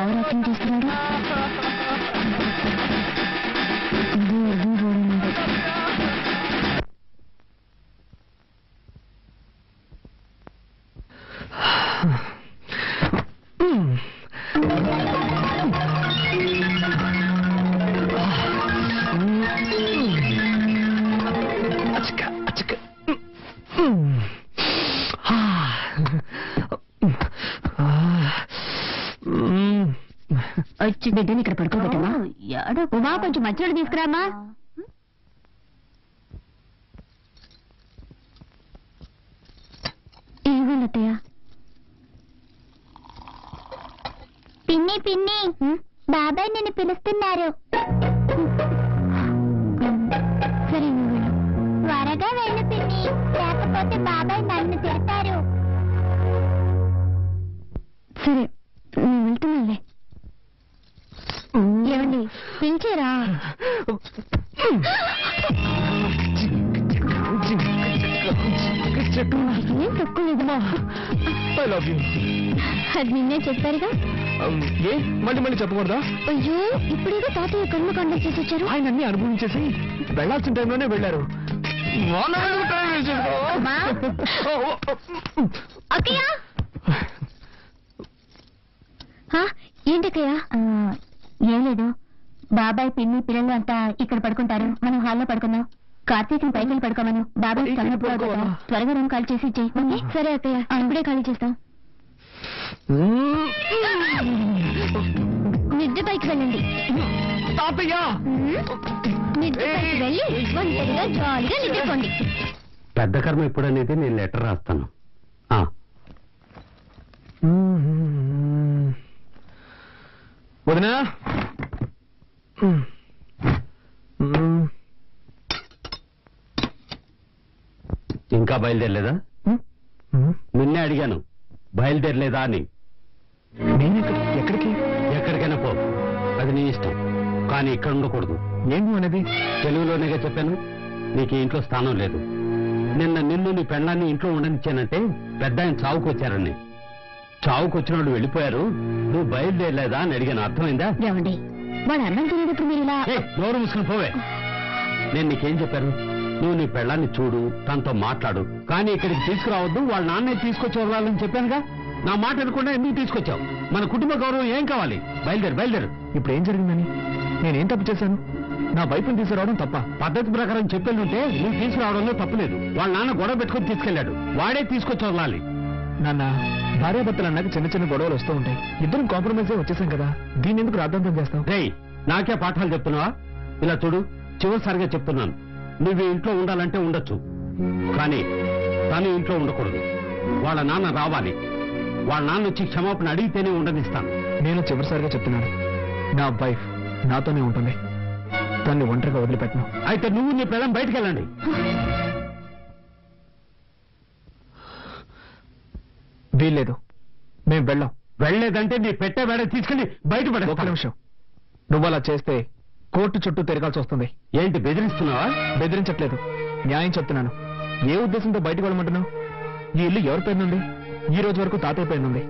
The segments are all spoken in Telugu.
Laura Pinto బిడ్డని ఇక్కడ పడుకోబెట్టమా ఉమా కొంచెం మధ్యలో తీసుకురామా పిన్ని పిన్ని. బాబాయ్ నిన్ను పిలుస్తున్నారు. సరే త్వరగా వెళ్ళు పిన్ని. లేకపోతే బాబాయ్ నన్ను తిడతారు. సరే నేను వెళ్తున్నానులే ఏమండి? పిలిచారా ఏం తక్కువ లేదుమా ఐ లవ్ యూ. అది నిన్నే చెప్పారుగా? ఏ? మళ్ళీ మళ్ళీ చెప్పకూడదా? అయ్యో ఇప్పుడేదో తాతయ్య కర్మకాండ చేసి వచ్చారు. ఆయన అన్ని అనుభవించేసి వెళ్ళాల్సిన టైంలోనే వెళ్ళారు. అక్కయ్య? ఏంటక్కయ్య? ఏం లేదు. బాబాయ్ పిన్ని పిల్లలు అంతా ఇక్కడ పడుకుంటారు. మనం హాల్లో పడుకుందాం. కార్తీక్ పైకి వెళ్ళి పడుకోమను. బాబాయ్ అవుతుందా? త్వరగా రూమ్ ఖాళీ చేసి ఇచ్చేయి? సరే అక్కయ్య ఇప్పుడే ఖాళీ చేస్తాం. నిద్ర పైకి వెళ్ళండి. తాతయ్య! నిద్ర పైకి వెళ్ళి ఒంటరిగా జాలీగా నిద్రపోండి. పెద్ద కర్మ ఎప్పుడనేది నేను లెటర్ రాస్తాను. ఆ, వదినా? ఇంకా బయలుదేరలేదా? నిన్నే అడిగాను. బయలుదేరలేదా అని. నేను ఎక్కడ- ఎక్కడికి? ఎక్కడికైనా పో. అది నీ ఇష్టం. కానీ ఇక్కడ ఉండకూడదు. ఏమి అనేది? తెలుగులోనేగా చెప్పాను. నీకు ఇంట్లో స్థానం లేదు. నిన్న నిన్ను నీ పెళ్ళాన్ని ఇంట్లో ఉండనిచ్చానంటే పెద్ద ఆయన చావుకు వచ్చారని చావుకు వచ్చిన వాళ్ళు వెళ్ళిపోయారు. నువ్వు బయలుదేరలేదా అని అడిగాను. అర్థమైందా? ఏమండి వాడు అన్నం తినేటప్పుడు మీరు ఇలా నోరు మూసుకుని పోవే. నేను నీకేం చెప్పాను? నువ్వు నీ పెళ్ళాన్ని చూడు తనతో మాట్లాడు. కానీ ఇక్కడికి తీసుకురావద్దు వాళ్ళ నాన్నే తీసుకొచ్చి వదలాలని చెప్పానుగా? నా మాట అనుకుండా ఎందుకు తీసుకొచ్చావు? మన కుటుంబ గౌరవం ఏం కావాలి? బయలుదేరు బయలుదేరు. ఇప్పుడు ఏం జరిగిందని? నేనేం తప్పు చేశాను? నా వైపుని తీసుకురావడం తప్ప. పద్ధతి ప్రకారం చెప్పేళ్ళుంటే నువ్వు తీసుకురావడంలో తప్పులేదు వాళ్ళ నాన్న గొడవ పెట్టుకొని తీసుకెళ్ళాడు వాడే తీసుకొచ్చి వదలాలి. నాన్న భార్యాభర్తలు అన్నాక చిన్న చిన్న గొడవలు వస్తూ ఉంటాయి. ఇద్దరం కాంప్రమైజ్ అయి వచ్చేసాం కదా. దీన్ని ఎందుకు రాద్ధాంతం చేస్తాం? రేయ్ నాకే పాఠాలు చెప్తున్నావా? ఇలా చూడు చివరిసారిగా చెప్తున్నాను. నువ్వు ఇంట్లో ఉండాలంటే ఉండొచ్చు. కానీ తను ఇంట్లో ఉండకూడదు. వాళ్ళ నాన్న రావాలి. వాళ్ళ నాన్న వచ్చి క్షమాపణ అడిగితేనే ఉండనిస్తాను. నేను చివరిసారిగా చెప్తున్నాను. నా వైఫ్ నాతోనే ఉంటుంది. తన్ని ఒంటరిగా వదిలిపెట్టను. అయితే నువ్వు నీ పిల్లం బయటికి వెళ్ళండి. వీల్లేదు. మేం వెళ్ళాం. వెళ్ళలేదంటే నీ పెట్టే వేడ తీసుకెళ్ళి బయట ఒక్క పడేస్తా. నిమిషం. నువ్వు అలా చేస్తే కోర్టు చుట్టూ తిరగాల్సి వస్తుంది. ఏంటి బెదిరిస్తున్నావా? బెదిరించట్లేదు. న్యాయం చెప్తున్నాను. ఏ ఉద్దేశంతో బయటకు వెళ్ళమంటున్నావు? ఈ ఇల్లు ఎవరి పేరునుంది ఈ రోజు వరకు తాతయ్య పేరునుంది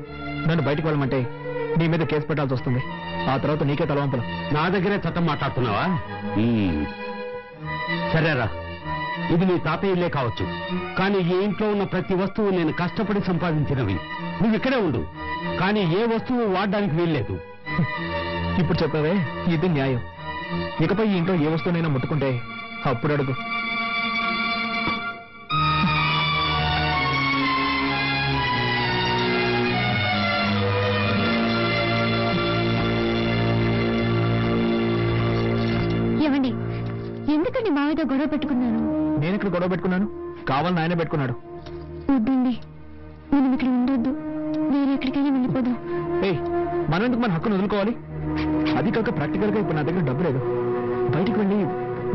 నన్ను బయటకు వెళ్ళమంటే నీ మీద కేసు పెట్టాల్సి వస్తుంది. ఆ తర్వాత నీకే తలవంపులు నా దగ్గరే చట్టం మాట్లాడుతున్నావా. సరేరా. ఇది నీ తాతయ్య ఇల్లే కావచ్చు. కానీ ఈ ఇంట్లో ఉన్న ప్రతి వస్తువు నేను కష్టపడి సంపాదించినవి. నువ్వు ఇక్కడే ఉండు. కానీ ఏ వస్తువు వాడడానికి వీల్లేదు. ఇప్పుడు చెప్పావే ఇది న్యాయం. ఇకపై ఈ ఇంట్లో ఏ వస్తువునైనా ముట్టుకుంటే అప్పుడు అడుగు. ఏమండి ఎందుకండి మావితో గొడవ పెట్టుకున్నాను ఇక్కడ గొడవ పెట్టుకున్నాను. కావాలని ఆయనే పెట్టుకున్నాడు. వద్దండి. మనం ఇక్కడ ఉండొద్దు. వేరే ఎక్కడికైనా వెళ్ళిపోదాం. ఏయ్ మనం ఎందుకు మన హక్కును వదులుకోవాలి? అది కాక ప్రాక్టికల్గా ఇప్పుడు నా దగ్గర డబ్బు లేదు. బయటికి వెళ్ళి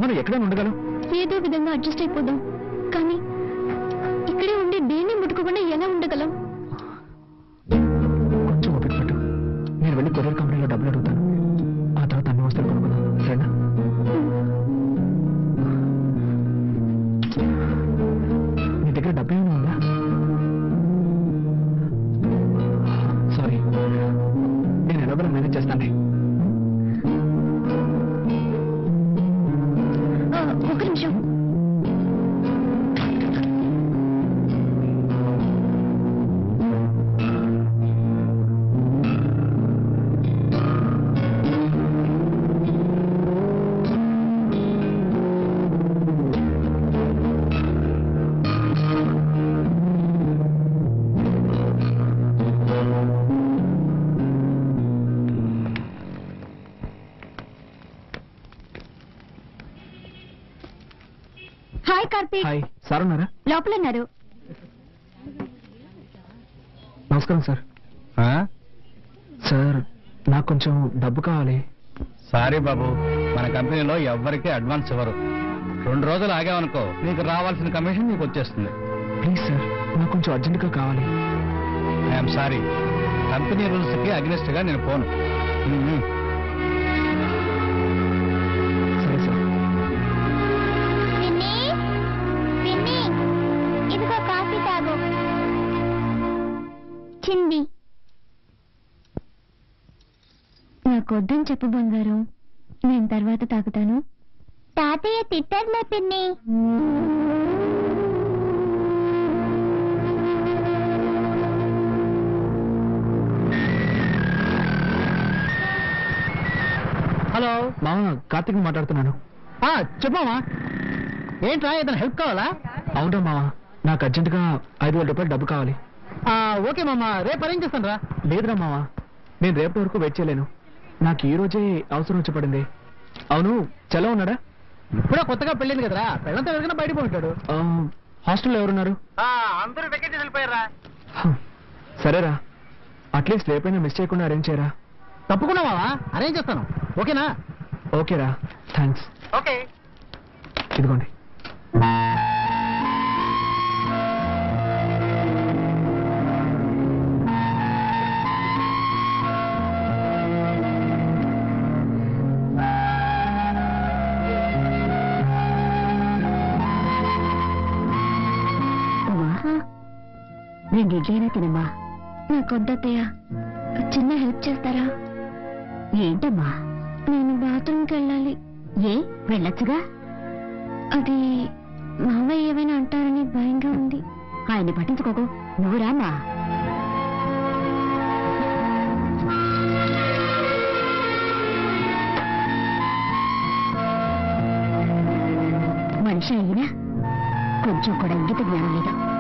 మనం ఎక్కడైనా ఉండగలం. ఏదో విధంగా అడ్జస్ట్ అయిపోదాం. కానీ హాయ్. సార్ ఉన్నారా లోపల ఉన్నారు నమస్కారం సార్. సార్ నాకు కొంచెం డబ్బు కావాలి. సారీ బాబు. మన కంపెనీలో ఎవ్వరికీ అడ్వాన్స్ ఇవ్వరు. రెండు రోజులు ఆగామనుకో నీకు రావాల్సిన కమిషన్ నీకు వచ్చేస్తుంది. Please sir. నాకు కొంచెం అర్జెంటుగా కావాలి. I'm sorry. కంపెనీ రూల్స్కి అగ్నిస్ట్గా నేను పోను తాగు చింది. నాకు వద్దని చెప్పు బంగారం. నేను తర్వాత తాగుతాను తాతయ్య తిట్టర్లే పిన్ని. హలో. మామ కార్తీక్ మాట్లాడుతున్నాను. ఆ, చెప్పమ్మా ఏంట్రా ఏదైనా హెల్ప్ కావాలా? అవునా మామ. నాకు అర్జెంటుగా ఐదు వేల రూపాయలు డబ్బు కావాలి. ఓకే మామ. రేపు అరేంజ్ చేస్తాను రా లేదురా మామ నేను రేపటి వరకు వెయిట్ చేయలేను. నాకు ఈ రోజే అవసరం వచ్చి పడింది. అవును చలో ఉన్నాడా? ఇప్పుడే కొత్తగా పెళ్ళింది కదరా. పెళ్ళంతా ఎవరికైనా బయట పోయింటాడు హాస్టల్లో ఎవరున్నారు? అందరూ వెకేషన్ వెళ్ళిపోయారా సరేరా. అట్లీస్ట్ రేపైనా మిస్ చేయకుండా అరేంజ్ చేయరా? తప్పకుండా మావా. అరేంజ్ చేస్తాను. ఓకేనా? ఓకేరా. Thanks okay. ఇదిగోండి. నేను ఇడ్లీనా తినమ్మా. నాకు వద్దత్తయ్య. చిన్న హెల్ప్ చేస్తారా? ఏంటమ్మా? నేను బాత్రూమ్కి వెళ్ళాలి. ఏ? వెళ్ళొచ్చుగా? అది మావయ్య ఏమైనా అంటారని భయంగా ఉంది. ఆయన్ని పట్టించుకోకు. నువ్వు రామా మనిషి అయినా కొంచెం కూడా ఇంగిత జ్ఞానం లేదు.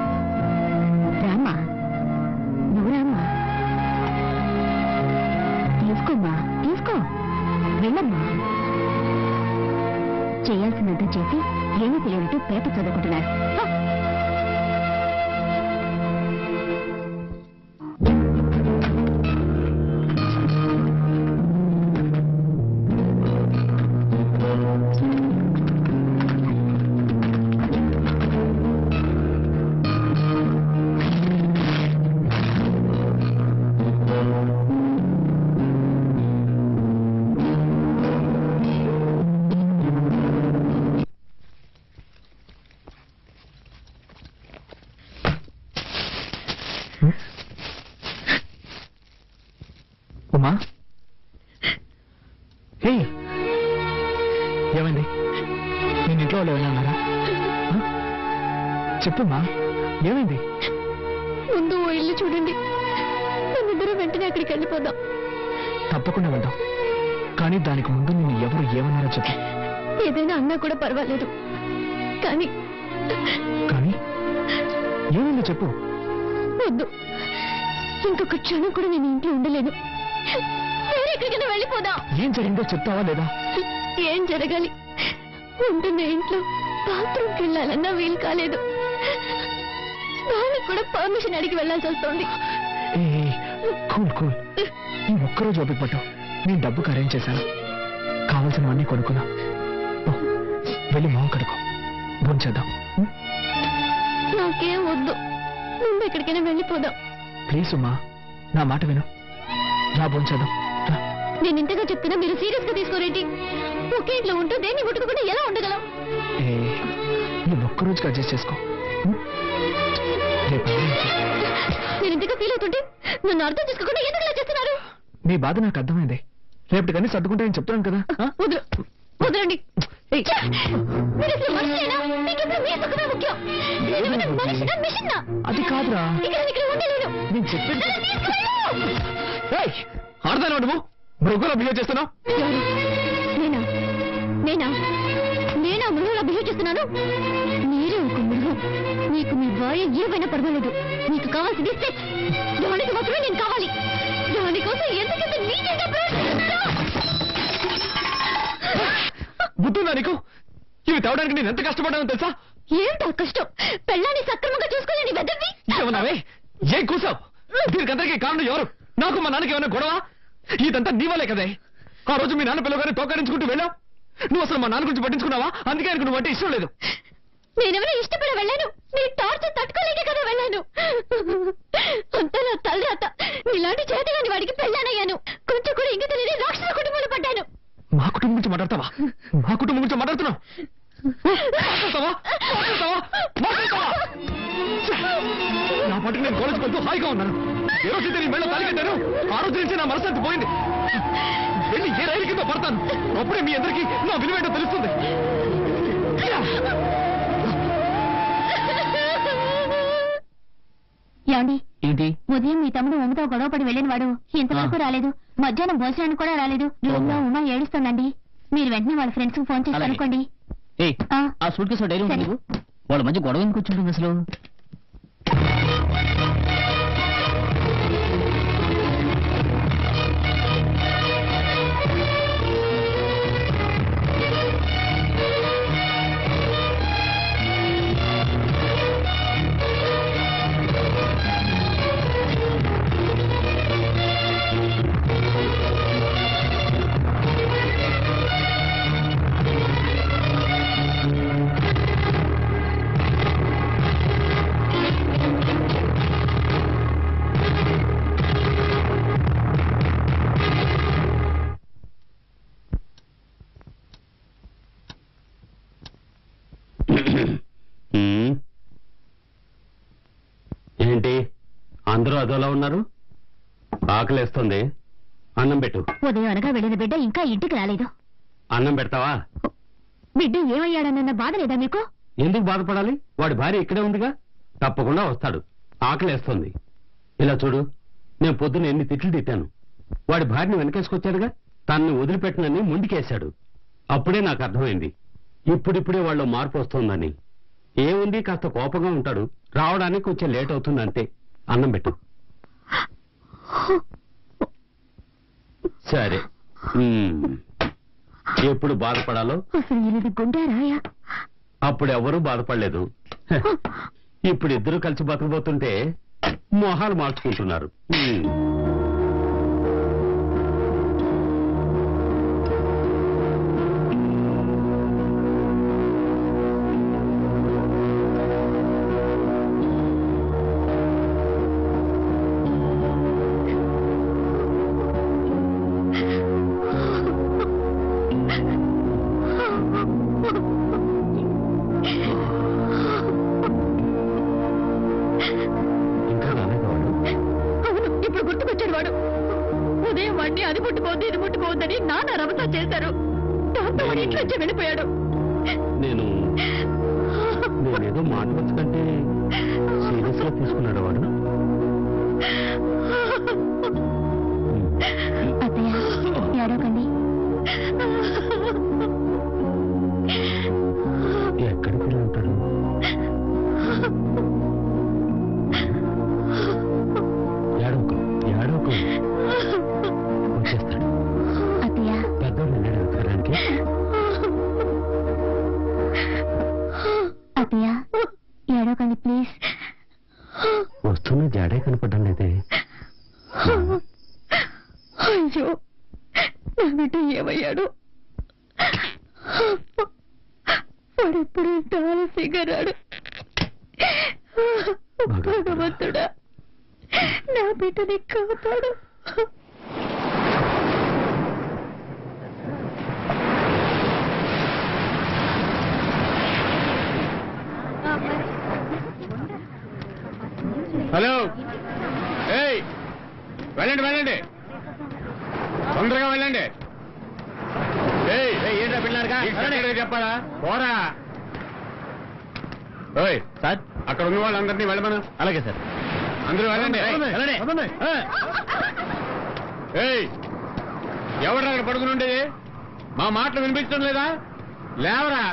పేపర్ చదువుకుంటున్నారు. తప్పకుండా వెళ్దాం కానీ దానికి ముందు నేను ఎవరు ఏమన్నారో చెప్పు. ఏదైనా అన్నా కూడా పర్వాలేదు. కానీ కానీ? ఏమైందో చెప్పు. వద్దు. ఇంకొక క్షణం కూడా నేను ఇంట్లో ఉండలేను. వేరే ఎక్కడికైనా వెళ్ళిపోదాం. ఏం జరిగిందో చెప్తావా లేదా? ఏం జరగాలి? ఉంటున్న ఇంట్లో బాత్రూమ్కి వెళ్ళాలన్నా వీలు కాలేదు. దానికి కూడా పర్మిషన్ అడిగి వెళ్ళాల్సి వస్తుంది. ఏ కూల్ కూల్. ఈ ఒక్కరోజు ఓపిక పట్టు. నేను డబ్బుకి అరేంజ్ చేశాను. కావాల్సినవన్నీ కొనుక్కున్నా. వెళ్ళి మొహం కడుకో భోంచేద్దాం? నాకేం వద్దు. ముందు ఎక్కడికైనా వెళ్ళిపోదాం. ప్లీజ్ ఉమ్మా నా మాట విను. రా భోంచేద్దాం నేను ఇంతగా చెప్తున్నా మీరు సీరియస్గా తీసుకోరేంటి? ఒకే ఇంట్లో ఉంటూ దేన్ని ముట్టుకోకుండా ఎలా ఉండగలం? ఏ ఈ ఒక్కరోజుకి అడ్జస్ట్ చేసుకో? రేపు. నేను ఇంతగా ఫీల్ అవుతుంటే నన్ను అర్థం చేసుకోకుండా ఎందుకు ఇలా చేస్తున్నారు? నీ బాధ నాకు అర్థమైంది రేపటికన్నీ సర్దుకుంటాయని చెప్తున్నాను కదా? వదులు వదలండి ఛే! మీరు అసలు మనిషేనా? మీకు ఇప్పుడు మీ సుఖమే ముఖ్యం. నేను ఏమైనా మనిషినా, మిషన్నా? అది కాదురా ఇక్కడ ఇక్కడ ఉండలేను. నేను చెప్పేది నన్ను తీసుకెళ్ళు! ఏయ్, ఆడదానా నువ్వు మృగంలో బిహేవ్ చేస్తున్నావు ఎవరు? నేనా నేనా నేనా మృగంలా బిహేవ్ చేస్తున్నాను మీరే ఒక మృగం మీకు మీ భార్య ఏమైనా పర్వాలేదు మీకు కావాల్సింది సెక్స్ దానికి మాత్రమే నేను కావాలి నీచంగా? బుద్ధుందా నీకు? ఇవి తేవడానికి నేను ఎంత కష్టపడ్డానో తెలుసా? ఏంటో కష్టం? పెళ్ళాన్ని సక్రమంగా చూసుకోలేని వెదవి ఏమన్నావే? ఏం కూసావు? దీనికందరికీ కారణం ఎవరు? నాకు మా నాన్నకి ఏమైనా గొడవ? ఇదంతా నీ వల్లే కదే. ఆ రోజు మీ నాన్న పిల్లగానే తోకరించుకుంటూ వెళ్ళావు. నువ్వు అసలు మా నాన్న గురించి పట్టించుకున్నావా? అందుకే ఆయనకు నువ్వు అంటే ఇష్టం లేదు. నేనేమైనా ఇష్టపడి వెళ్ళాను. నీ టార్చర్ తట్టుకోలేక కదా వెళ్ళాను. అంతా నా విలువేంటో తెలుస్తుంది. ఏమండి? ఏంటి? ఉదయం మీ తమ్ముడు ఉమ్మతో గొడవపడి వెళ్ళిన వాడు ఇంతవరకు రాలేదు. మధ్యాహ్నం భోజనానికి కూడా రాలేదు. రూమ్లో ఉమా ఏడుస్తుందండి. మీరు వెంటనే వాళ్ళ ఫ్రెండ్స్కి ఫోన్ చేసి. అనుకోండి ఆ, ఆ సూట్ కేసు డైరీ ఉంది సరే. నీకు? వాళ్ళ మధ్య గొడవ ఎందుకు వచ్చింటుంది అసలు? అందరూ అదోలా ఉన్నారు? ఆకలేస్తుంది. అన్నం పెట్టు. ఉదయం అనగా వెళ్ళిన బిడ్డ ఇంకా ఇంటికి రాలేదు. అన్నం పెడతావా? బిడ్డ ఏమయ్యాడన్న బాధ లేదా మీకు? ఎందుకు బాధపడాలి? వాడి భార్య ఇక్కడే ఉందిగా? తప్పకుండా వస్తాడు. ఆకలేస్తుంది. ఇలా చూడు నేను పొద్దున ఎన్ని తిట్లు తిట్టాను. వాడి భార్యని వెనకేసుకొచ్చాడుగా? తనని వదిలిపెట్టనని ముందుకేశాడు. అప్పుడే నాకు అర్థమైంది. ఇప్పుడిప్పుడే వాళ్ళు మార్పు వస్తోందని. ఏముంది? కాస్త కోపంగా ఉంటాడు. రావడానికి కొంచెం లేట్ అవుతుంది అంతే. అన్నం పెట్టు. సరే. ఎప్పుడు బాధపడాలో? అసలు ఈయనది గుండె రాయా. అప్పుడు ఎవరూ బాధపడలేదు. ఇప్పుడు ఇద్దరు కలిసి బతకబోతుంటే మొహాలు మార్చుకుంటున్నారు. ఏయ్ వెళ్ళండి వెళ్ళండి. తొందరగా వెళ్ళండి. ఏయ్ ఏంటా పిల్లలు చెప్పాలా? పోరా. ఓయ్ సార్? అక్కడ ఉన్న వాళ్ళందరినీ వెళ్ళమను. అలాగే సార్. అందరూ వెళ్ళండి. వెళ్ళండి. ఏయ్. ఎవరు అక్కడ పడుకుని ఉండేది? మా మాటలు వినిపించడం లేదా? లేవరా.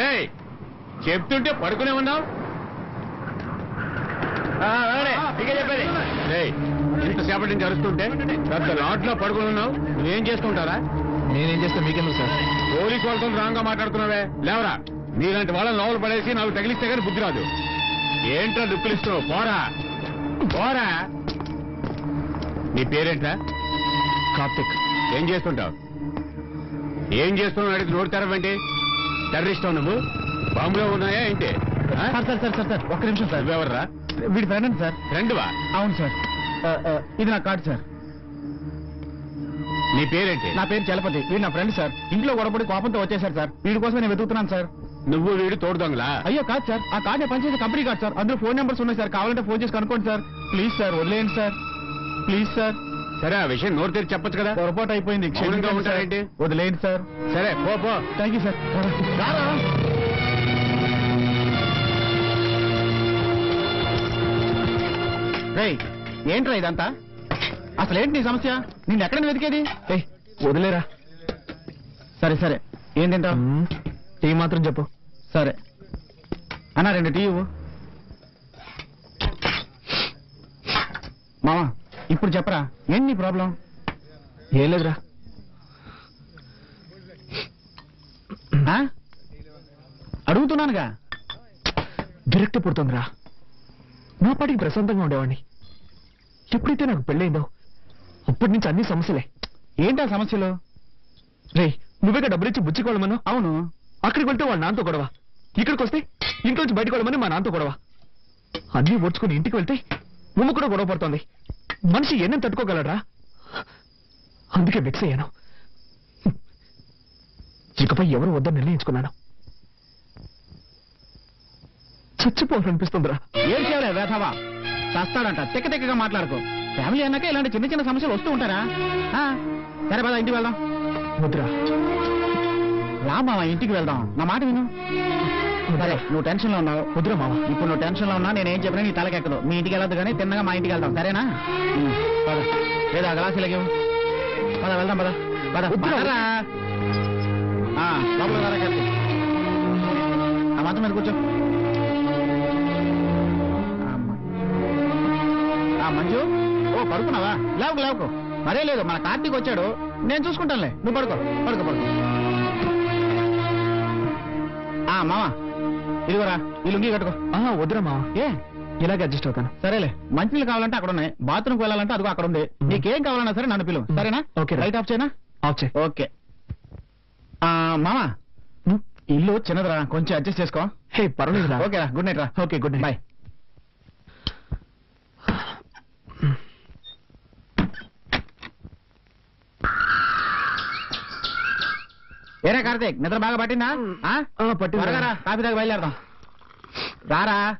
రేయ్ చెప్తుంటే పడుకునే ఉన్నావు? చెప్పేది. రేయ్ ఇంతసేపటి నుంచి అరుస్తుంటే పెద్ద లాట్లో పడుకుని ఉన్నావు నువ్వేం చేస్తుంటారా? నేనేం చేస్తే మీకెందుకు సార్? పోలీసు వాళ్ళతో రాంగ్గా మాట్లాడుతున్నావే లేవరా. నీలాంటి వాళ్ళని లోపల పడేసి నాకు తగిలిస్తే కానీ బుద్ధి రాదు. ఏంట్రా దుక్కులిస్తున్నావు పోరా. పోరా. నీ పేరేంట్రా? కార్తిక్. ఏం చేస్తుంటావు? ఏం చేస్తున్నావు అడిగి నోరు తెరవంటి టెర్రరిస్ట్ నువ్వు? బాంబులో ఉన్నాయా ఏంటి? సార్ సార్ సార్ సార్ ఒక్క నిమిషం సార్. నువ్వెవర్రా? వీడి ఫ్రెండ్ అండి సార్? ఫ్రెండ్వా అవును సార్. ఆ, ఆ, ఇది నా కార్డు సార్. నీ పేరేంటి? నా పేరు చలపతి. వీడు నా ఫ్రెండ్ సార్. ఇంట్లో గొడవపడి కోపంతో వచ్చేసారు సార్. వీడి కోసం నేను వెతుకుతున్నాను సార్. నువ్వు వీడు తోడు దొంగలా? అయ్యో కాదు సార్. ఆ కార్డు నేను పనిచేసే కంపెనీ కార్డు సార్. అందులో ఫోన్ నెంబర్స్ ఉన్నాయి సార్. కావాలంటే ఫోన్ చేసి కనుక్కోండి సార్. ప్లీజ్ సార్ వదిలేయండి సార్. Please sir. సరే ఆ విషయం నోరు తెరిచి చెప్పొచ్చు కదా. పొరపాటు అయిపోయింది. మౌనంగా క్షమించండి సార్. ఉంటారేంటి? వదిలేయండి సార్. సరే పో పో. Thank you sir. రారా. రేయ్ ఏంట్రా ఇదంతా? అసలు ఏంటి నీ సమస్య? నిన్ను ఎక్కడ వెతికేది? వదిలేరా. సరే సరే. ఏం తింటావు. టీ మాత్రం చెప్పు. సరే. అన్నా రెండు టీ ఇవ్వు. మామా ఇప్పుడు చెప్పరా? ఏంటి నీ ప్రాబ్లం? ఏం లేదురా. ఆ? అడుగుతున్నానుగా. విరక్తి పుడుతుందిరా. నా పాటికి ప్రశాంతంగా ఉండేవాడిని. ఎప్పుడైతే నాకు పెళ్ళైందో అప్పటి నుంచి అన్ని సమస్యలే. ఏంటా సమస్యలు? రే నువ్వేగా డబ్బులిచ్చి బుచ్చుకోవాలమను అవును. అక్కడికి వెళ్తే వాళ్ళ నాన్నతో గొడవ. ఇక్కడికి వస్తే ఇంట్లోంచి బయటకు వెళ్ళమని మా నాన్నతో గొడవ. అన్నీ ఓడ్చుకుని ఇంటికి వెళ్తే ఉమ్మ కూడా గొడవ పడుతోంది. మనిషి ఎన్నం తట్టుకోగలరా అందుకే మిక్స్ అయ్యాను. ఇకపై ఎవరు వద్దని నిర్ణయించుకున్నాను. చచ్చిపోవాలనిపిస్తుందిరా. ఏం చేయలే వేధవా? చస్తాడంట తిక్క తిక్కగా మాట్లాడుకో. ఫ్యామిలీ అన్నాక ఇలాంటి చిన్న చిన్న సమస్యలు వస్తూ ఉంటారా? ఆ, సరే పద ఇంటికి వెళ్దాం. వద్దురా. రా మావా ఇంటికి వెళ్దాం. నా మాట విను. సరే నువ్వు టెన్షన్లో ఉన్నావు. వద్దురా మావా ఇప్పుడు నువ్వు టెన్షన్లో ఉన్నా నేనేం చెప్పినా నీ తలకెక్కదు మీ ఇంటికి వెళ్ళొద్దు కానీ తిన్నగా మా ఇంటికి వెళ్దాం. సరేనా? ఉమ్, పద. లేదా గ్లాసు లెగి పద వెళ్దాం పద. పద. పదరా. ఆ, లోపలికి రారా కార్తీ. ఆ మంచం మీద కూర్చో. ఆ మంజు ఓ పడుకున్నావా? లేవకు లేవకు. మరే లేదు మన కార్తీక్ వచ్చాడు. నేను చూసుకుంటానులే. నువ్వు పడుకో పడుకో పడుకో. ఆ మావా ఇదిగోరా ఈ లుంగి కట్టుకో. వద్దురా మావా ఏ? ఇలాగే అడ్జస్ట్ అవుతాను. సరేలే మంచినీళ్ళు కావాలంటే అక్కడ ఉన్నాయి. బాత్రూమ్కి వెళ్ళాలంటే అదిగో అక్కడ ఉంది. నీకేం కావాలన్నా సరే నన్ను పిలువు. సరేనా? ఓకే రా. లైట్ ఆఫ్ చేయనా? ఆఫ్ చేయి. ఓకే. ఆ మామా? ఇల్లు చిన్నదిరా. కొంచెం అడ్జస్ట్ చేసుకో. హే పర్వాలేదురా ఓకేరా గుడ్ నైట్ రా. Okay good night. బాయ్. ఏరా కార్తీక్ నిద్ర బాగా పట్టిందా. త్వరగా రా, కాఫీ దాకా బయలుదేరదాం. రారా.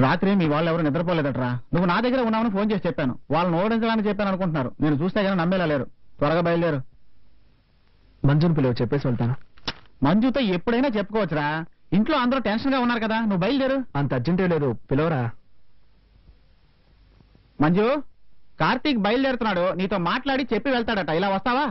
రాత్రి మీ వాళ్ళు ఎవరు నిద్రపోలేదట్రా? నువ్వు నా దగ్గర ఉన్నావని ఫోన్ చేసి చెప్పాను. వాళ్ళని ఓడించాలని చెప్పాను అనుకుంటున్నారు. నేను చూస్తే కానీ నమ్మేలా లేరు. త్వరగా బయలుదేరు. మంజుని పిలువ చెప్పేసి వెళ్తాను. మంజుతో ఎప్పుడైనా చెప్పుకోవచ్చురా. ఇంట్లో అందరూ టెన్షన్గా ఉన్నారు కదా నువ్వు బయలుదేరు. అంత అర్జెంటే లేదు. పిలవరా? మంజు కార్తీక్ బయలుదేరుతున్నాడు. నీతో మాట్లాడి చెప్పి వెళ్తాడట. ఇలా వస్తావా?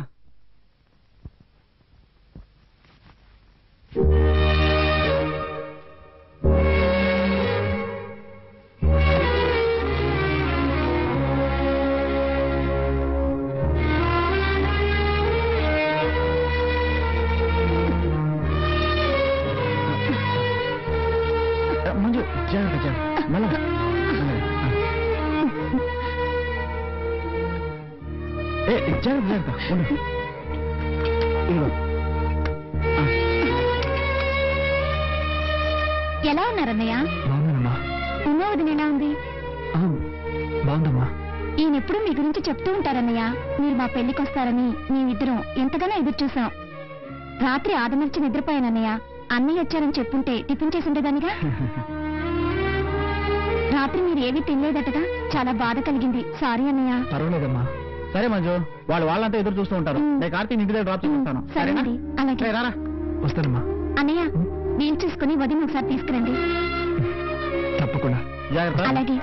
ఎలా ఉన్నారన్నయ్య బాగున్నానమ్మా. ఎలా ఉంది? బాగుందమ్మా. ఈయన ఎప్పుడు మీ గురించి చెప్తూ ఉంటారన్నయ్య మీరు మా పెళ్ళికి వస్తారని మేమిద్దరం ఎంతగానో ఎదురు చూసాం రాత్రి ఆదమర్చి నిద్రపోయానన్నయ్య అన్నయ్య వచ్చారని చెప్పుంటే టిఫిన్ చేసి ఉండేదానిగా? రాత్రి మీరు ఏమీ తినలేదటగా? చాలా బాధ కలిగింది. సారీ అన్నయ్య. పర్వాలేదమ్మా. సరే మంజు వాళ్ళు వాళ్ళంతా ఎదురు చూస్తూ ఉంటారు. నేను కార్తీక్ ఇంటి దగ్గర డ్రాప్ చేస్తాను అలాగే. సరే రారా. వస్తానమ్మా. అన్నయ్య నేను చూసుకుని వదిన ఒకసారి తీసుకురండి. తప్పకుండా. జాగ్రత్త. అలాగే.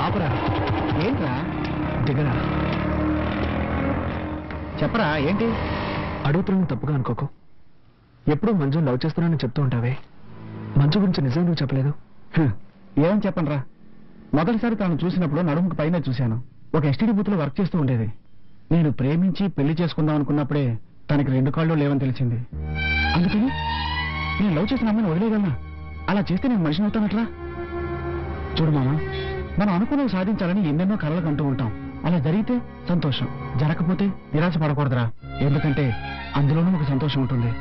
ఆపరా. ఏంట్రా? దిగరా. చెప్పరా ఏంటి? అడుగుతున్నాను తప్పుగా అనుకోకు. ఎప్పుడు మంజు లవ్ చేస్తున్నానని చెప్తూ ఉంటావే. మంజు గురించి నిజం నువ్వు చెప్పలేదు. ఏమని చెప్పనరా? మొదటిసారి తాను చూసినప్పుడు నడుముకు పైన చూశాను. ఒక ఎస్టీడీ బూత్లో వర్క్ చేస్తూ ఉండేది. నేను ప్రేమించి పెళ్ళి చేసుకుందాం అనుకున్నప్పుడే తనకి రెండు కాళ్ళు లేవని తెలిసింది. అందుకని నేను లవ్ చేసిన అమ్మాయిని వదిలేయగలనా? అలా చేస్తే నేను మనిషిని అవుతానట్రా? చూడు మామ మనం అనుకున్నవి సాధించాలని ఎన్నెన్నో కలలు కంటూ ఉంటాం. అలా జరిగితే సంతోషం. జరగకపోతే నిరాశ పడకూడదురా ఎందుకంటే అందులోనూ ఒక సంతోషం ఉంటుంది.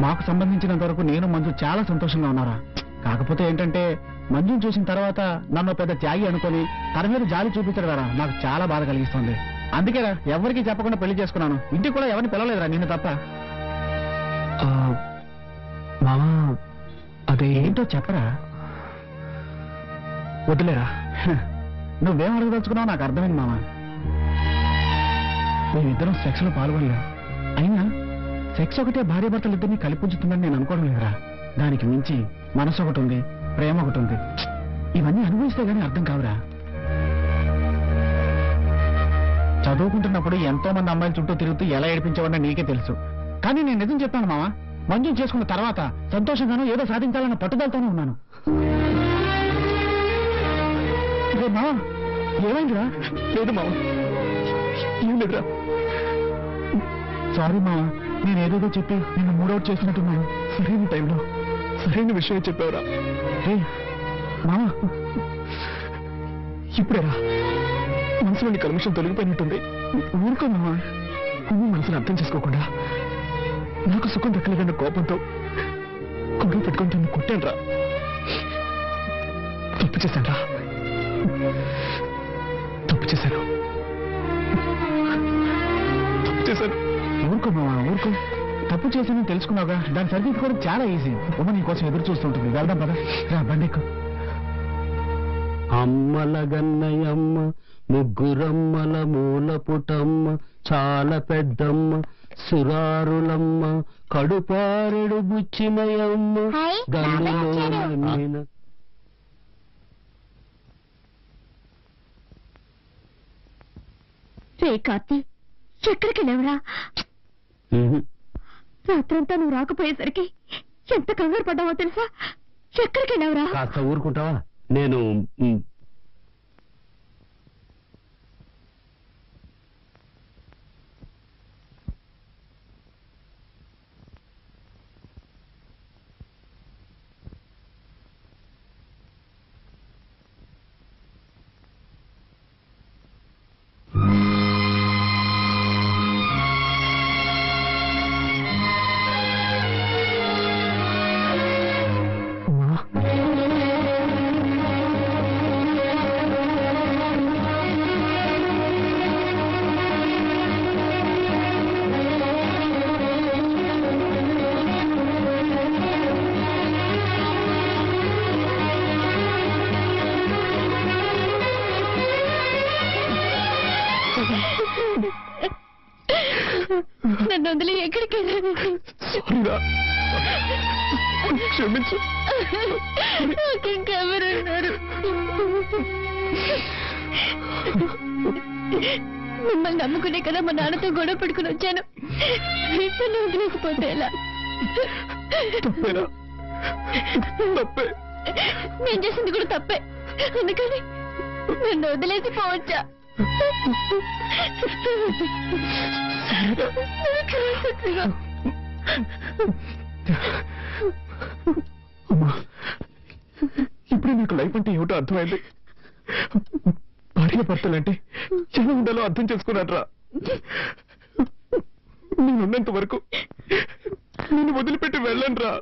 మాకు సంబంధించినంత వరకు నేను మందు చాలా సంతోషంగా ఉన్నారా? కాకపోతే ఏంటంటే మంజుని చూసిన తర్వాత నన్ను పెద్ద త్యాగి అనుకొని తన మీద జాలి చూపించడం ద్వారా నాకు చాలా బాధ కలిగిస్తుంది. అందుకేరా ఎవరికి చెప్పకుండా పెళ్ళి చేసుకున్నాను. ఇంటికి కూడా ఎవరిని పిలవలేదురా నిన్ను తప్ప. మామా అదే ఏంటో చెప్పరా? వదిలేరా హ, నువ్వేం అడగదలుచుకున్నావు నాకు అర్థమైంది మామ. మేమిద్దరం సెక్స్లో పాల్గొనలేం. అయినా సెక్స్ ఒకటే భార్య భర్తలు ఇద్దరిని కలిపించుతుందని నేను అనుకోవడం లేదురా. దానికి మించి మనసు ఒకటి ఉంది ప్రేమ ఒకటి ఉంది. ఇవన్నీ అనుభవిస్తే గానీ అర్థం కావురా. చదువుకుంటున్నప్పుడు ఎంతో మంది అమ్మాయిల చుట్టూ తిరుగుతూ ఎలా ఏడిపించేవాడిని నీకే తెలుసు. కానీ నేను నిజం చెప్తాను మామ మంజుని చేసుకున్న తర్వాత సంతోషంగానూ ఏదో సాధించాలన్న పట్టుదలతోనే ఉన్నాను. మామ ఏమైందిరా? లేదు మామ ఏం లేదురా. సారీ మామ నేను ఏదేదో చెప్పి నిన్ను మూడౌట్ చేసినట్టున్నాను సరైన టైంలో. సరైన విషయం చెప్పావురా. మామ ఇప్పుడేరా మనసులోని కల్మషం తొలగిపోయినట్టుంది. ఊరుకో మామ నువ్వు మనసుని అర్థం చేసుకోకుండా నాకు సుఖం దక్కలేదన్న కోపంతో గొడవ పెట్టుకొని నిన్ను కొట్టానురా తప్పు చేశానురా తప్పు చేశాను. తప్పు చేశాను. ఊరుకో మామ ఊరుకో. తప్పు చేశానని తెలుసుకున్నావుగా? దాన్ని సరిదిద్దుకోవడం చాలా ఈజీ ఉమ్మ నీ కోసం ఎదురు చూస్తుంటుంది వెళ్దాం పద. రా బండికు అమ్మల గన్నయమ్మ ముగ్గురమ్మల మూల పుటమ్మ చాలా పెద్దమ్మ సురారులమ్మ కడుపారెడు బుచ్చినయమ్మ హాయ్, గన్నులో బాబాయ్ వచ్చాడు. నమ్మిన రే కార్తీ ఎక్కడికి ఉహు. రాత్రంతా నువ్వు రాకపోయేసరికి ఎంత కంగారు పడ్డావో తెలుసా? ఎక్కడికి కాస్త ఊరుకుంటావా? నేను వదిలి ఎక్కడికి? క్షమించు. ఇంకెవరున్నారు మిమ్మల్ని నమ్ముకునే కదా మా నాన్నతో గొడవ పెట్టుకుని వచ్చాను. నన్ను వదిలేసిపోతే ఎలా? నేను చేసింది కూడా తప్పే. అందుకని నన్ను వదిలేసి పోవచ్చా? అమ్మా. ఇప్పుడే నీకు లైఫ్ అంటే ఏమిటో అర్థమైంది. భార్య భర్తలంటే ఎలా ఉండాలో అర్థం చేసుకున్నాడ్రా. నేనున్నంత వరకు నేను వదిలిపెట్టి వెళ్ళను రా